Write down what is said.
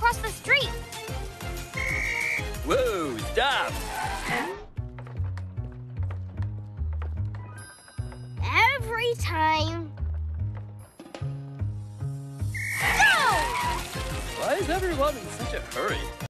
across the street. Whoa, stop! Every time. Go! Why is everyone in such a hurry?